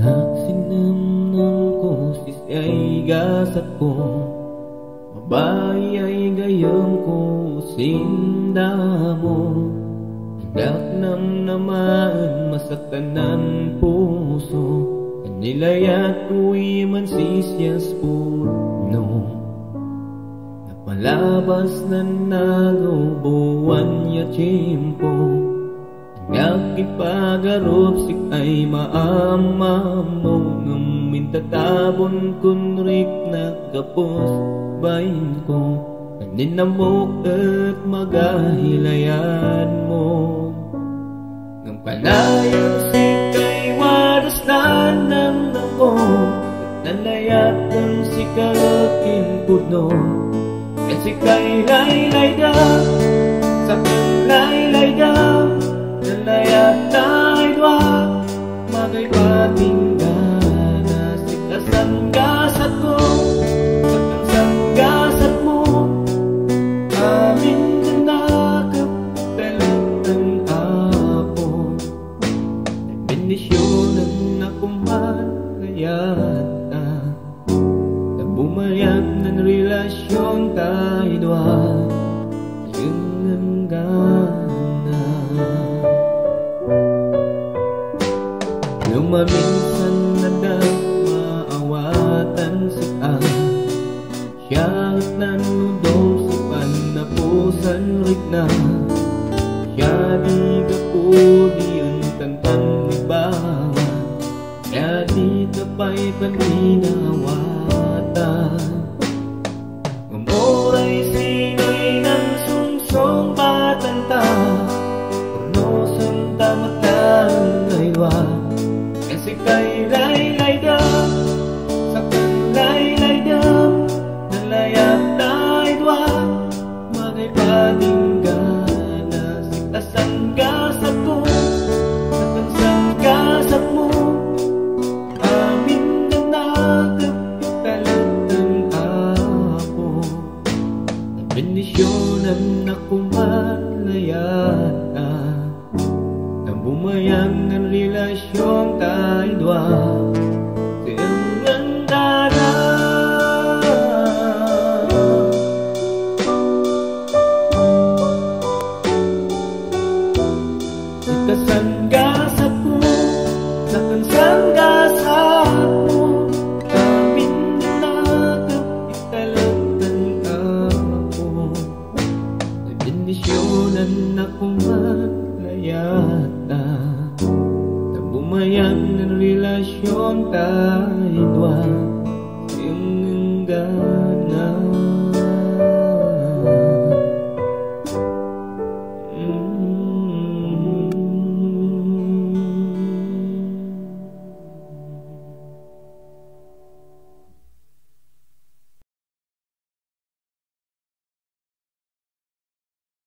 Sinamnam ko sis ay gasat ko. Mabay ay gayam ko sinda mo. Dak nang naman masaktan ng puso. Nilayat ko'y mansisiyas puno. Napalabas na nagubuan ya tiyempo Nagkipagarup sik ay maamam mo Nung mintatabon kun rik nagkapos bayin ko. Ninamok at magahilayan mo. Ng palayan si kay waras na ng nako At nalayap ng si karakin puno. At si kay laylay da Benisyonan na kumalayat na Na bumayag ng relasyon tayo dwa Yung hanggang Lumaminsan na daw maawatan si Ang Siya'y nanudong si panapusan rik na. Siya di benisyonan na kumalayat na. Na bumayag ng relasyon tayo dwa kumalayat na bumayag ng relasyon tayo iyong hanggang